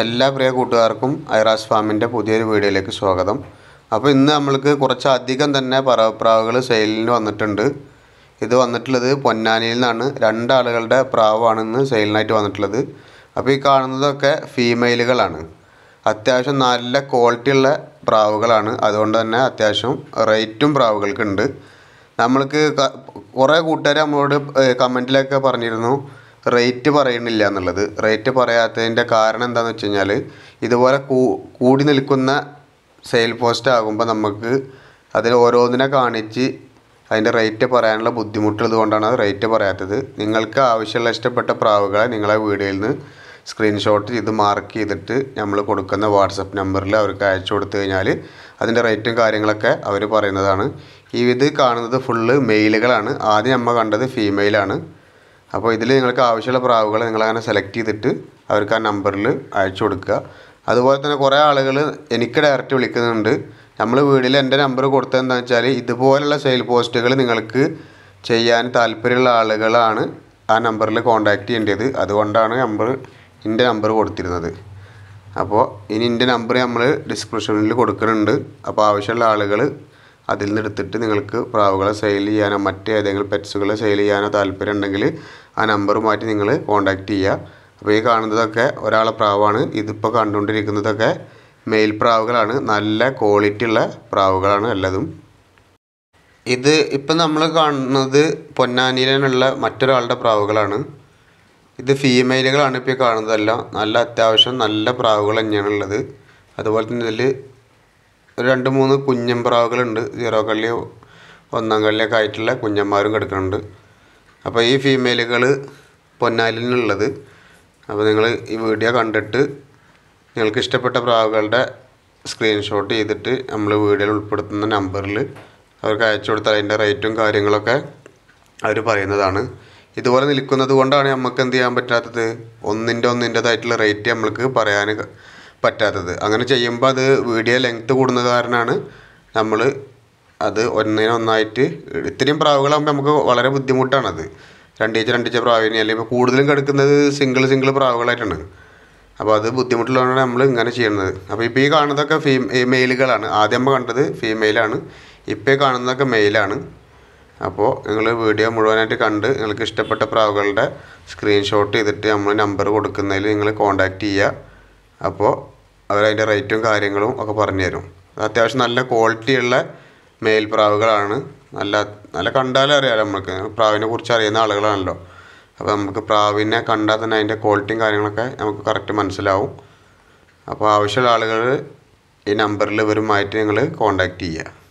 എല്ലാ പ്രിയ കൂട്ടുകാർക്കും ഐറാസ് ഫാമിന്റെ പുതിയൊരു വീഡിയോയിലേക്ക് സ്വാഗതം. അപ്പോൾ ഇന്ന് നമ്മൾക്ക് കുറച്ചധികം തന്നെ പറവപ്രാവുകൾ സെയിലിന് വന്നിട്ടുണ്ട്. ഇത് വന്നിട്ടുള്ളത് പൊന്നാനിയിൽ നിന്നാണ്. രണ്ടാളുകളുടെ പ്രാവാണ് ഇന്ന് സെയിലിനായിട്ട് വന്നിട്ടുള്ളത്. അപ്പോൾ ഈ കാണുന്നതൊക്കെ ഫീമെയിലുകളാണ്. അത്യാവശ്യം നല്ല ക്വാളിറ്റിയുള്ള പ്രാവുകളാണ്. അതുകൊണ്ട് തന്നെ അത്യാവശ്യം റേറ്റും പ്രാവുകൾക്കുണ്ട്. നമ്മൾക്ക് കുറേ കൂട്ടുകാർ നമ്മളോട് കമന്റിലൊക്കെ പറഞ്ഞിരുന്നു. റേറ്റ് പറയണില്ല എന്നുള്ളത്. റേറ്റ് പറയാത്തതിന്റെ കാരണം എന്താണെന്ന് വെച്ച് കഴിഞ്ഞാൽ ഇതുപോലെ കൂടി നിൽക്കുന്ന സെയിൽ പോസ്റ്റ് ആകുമ്പോൾ നമുക്ക് അതിൽ ഓരോന്നിനെ കാണിച്ച് അതിന്റെ റേറ്റ് പറയാനുള്ള ബുദ്ധിമുട്ടുള്ളത് കൊണ്ടാണ് റേറ്റ് പറയാത്തത്. നിങ്ങൾക്ക് ആവശ്യമുള്ള ഇഷ്ടപ്പെട്ട പ്രാവുകളെ നിങ്ങളെ വീഡിയോയിൽ നിന്ന് സ്ക്രീൻഷോട്ട് ചെയ്ത് മാർക്ക് ചെയ്തിട്ട് നമ്മൾ കൊടുക്കുന്ന വാട്സപ്പ് നമ്പറിൽ അവർക്ക് അയച്ചു കൊടുത്തു കഴിഞ്ഞാൽ അതിന്റെ റേറ്റും കാര്യങ്ങളൊക്കെ അവർ പറയുന്നതാണ്. ഈ ഇത് കാണുന്നത് ഫുള്ള് മെയിലുകളാണ് ആദ്യം നമ്മൾ കണ്ടത് ഫീമെയിലാണ് അപ്പോൾ ഇതിൽ നിങ്ങൾക്ക് ആവശ്യമുള്ള പ്രാവുകൾ നിങ്ങളങ്ങനെ സെലക്ട് ചെയ്തിട്ട് അവർക്ക് ആ നമ്പറിൽ അയച്ചു കൊടുക്കുക. അതുപോലെ തന്നെ കുറേ ആളുകൾ എനിക്ക് ഡയറക്റ്റ് വിളിക്കുന്നുണ്ട്. നമ്മൾ വീട്ടിൽ എന്റെ നമ്പർ കൊടുത്തത് എന്താണെന്ന് വെച്ചാൽ ഇതുപോലുള്ള സെയിൽ പോസ്റ്റുകൾ നിങ്ങൾക്ക് ചെയ്യാൻ താല്പര്യമുള്ള ആളുകളാണ് ആ നമ്പറിൽ കോൺടാക്റ്റ് ചെയ്യേണ്ടത്. അതുകൊണ്ടാണ് നമ്പർ എന്റെ നമ്പർ കൊടുത്തിരുന്നത്. അപ്പോൾ ഇനി എന്റെ നമ്പർ നമ്മൾ ഡിസ്ക്രിപ്ഷനിൽ കൊടുക്കുന്നുണ്ട്. അപ്പോൾ ആവശ്യമുള്ള ആളുകൾ അതിൽ നിന്ന് എടുത്തിട്ട് നിങ്ങൾക്ക് പ്രാവുകളെ സെയിൽ ചെയ്യാനോ മറ്റേതെങ്കിലും പെറ്റ്സുകളെ സെയിൽ ചെയ്യാനോ താല്പര്യം ഉണ്ടെങ്കിൽ ആ നമ്പർ മാറ്റി നിങ്ങൾ കോൺടാക്റ്റ് ചെയ്യുക. അപ്പോൾ ഈ കാണുന്നതൊക്കെ ഒരാളെ പ്രാവാണ്. ഇതിപ്പോൾ കണ്ടുകൊണ്ടിരിക്കുന്നതൊക്കെ മെയിൽ പ്രാവുകളാണ്. നല്ല ക്വാളിറ്റി ഉള്ള പ്രാവുകളാണ് എല്ലതും. ഇത് ഇപ്പം നമ്മൾ കാണുന്നത് പൊന്നാനിയിലുള്ള മറ്റൊരാളുടെ പ്രാവുകളാണ്. ഇത് ഫീമെയിലുകളാണ് ഇപ്പോൾ കാണുന്നതെല്ലാം. നല്ല അത്യാവശ്യം നല്ല പ്രാവുകൾ തന്നെയാണ് ഉള്ളത്. അതുപോലെ തന്നെ ഇതിൽ രണ്ട് മൂന്ന് കുഞ്ഞൻ പ്രാവുകളുണ്ട്. സീറോ കള്ളി ഒന്നാം കള്ളിയൊക്കെ ആയിട്ടുള്ള കുഞ്ഞന്മാരും കിടക്കുന്നുണ്ട്. അപ്പോൾ ഈ ഫീമെയിലുകൾ പൊന്നാലിനുള്ളത് അപ്പോൾ നിങ്ങൾ ഈ വീഡിയോ കണ്ടിട്ട് നിങ്ങൾക്ക് ഇഷ്ടപ്പെട്ട പ്രാവുകളുടെ സ്ക്രീൻഷോട്ട് ചെയ്തിട്ട് നമ്മൾ വീഡിയോയിൽ ഉൾപ്പെടുത്തുന്ന നമ്പറിൽ അവർക്ക് അയച്ചു കൊടുത്താൽ അതിന്റെ റേറ്റും കാര്യങ്ങളൊക്കെ അവർ പറയുന്നതാണ്. ഇതുപോലെ നിൽക്കുന്നത് കൊണ്ടാണ് നമുക്ക് എന്ത് ചെയ്യാൻ പറ്റാത്തത്? ഒന്നിന്റെ ഒന്നിന്റെതായിട്ടുള്ള റേറ്റ് നമ്മൾക്ക് പറയാൻ പറ്റാത്തത്. അങ്ങനെ ചെയ്യുമ്പോൾ അത് വീഡിയോ ലെങ്ത്ത് കൂടുന്നത് കാരണമാണ് നമ്മൾ അത് ഒന്നിനൊന്നായിട്ട് ഇത്രയും പ്രാവുകളാകുമ്പോൾ നമുക്ക് വളരെ ബുദ്ധിമുട്ടാണത്. രണ്ടീച്ച രണ്ടീച്ച പ്രാവിനെ അല്ലെങ്കിൽ ഇപ്പോൾ കൂടുതലും കിടക്കുന്നത് സിംഗിൾ സിംഗിൾ പ്രാവുകളായിട്ടാണ്. അപ്പോൾ അത് ബുദ്ധിമുട്ടുള്ളതാണ് നമ്മൾ ഇങ്ങനെ ചെയ്യുന്നത്. അപ്പോൾ ഇപ്പോൾ ഈ കാണുന്നതൊക്കെ ഫീ മെയിലുകളാണ് ആദ്യം നമ്മൾ കണ്ടത് ഫീമെയിലാണ് ഇപ്പോൾ കാണുന്നതൊക്കെ മെയിലാണ് അപ്പോൾ നിങ്ങൾ വീഡിയോ മുഴുവനായിട്ട് കണ്ട് നിങ്ങൾക്ക് ഇഷ്ടപ്പെട്ട പ്രാവുകളുടെ സ്ക്രീൻഷോട്ട് ചെയ്തിട്ട് നമ്മൾ നമ്പർ കൊടുക്കുന്നതിൽ നിങ്ങൾ കോൺടാക്റ്റ് ചെയ്യുക. അപ്പോൾ അവരതിന്റെ റേറ്റും കാര്യങ്ങളും ഒക്കെ പറഞ്ഞു തരും അത്യാവശ്യം നല്ല ക്വാളിറ്റിയുള്ള മെയിൽ പ്രാവുകളാണ് നല്ല നല്ല കണ്ടാലും അറിയാലോ നമുക്ക് പ്രാവിനെ കുറിച്ച് അറിയുന്ന ആളുകളാണല്ലോ. അപ്പോൾ നമുക്ക് പ്രാവിനെ കണ്ടാൽ തന്നെ അതിന്റെ ക്വാളിറ്റിയും കാര്യങ്ങളൊക്കെ നമുക്ക് കറക്റ്റ് മനസ്സിലാവും. അപ്പോൾ ആവശ്യമുള്ള ആളുകൾ ഈ നമ്പറിൽ ഇവരുമായിട്ട് നിങ്ങൾ കോൺടാക്റ്റ് ചെയ്യുക.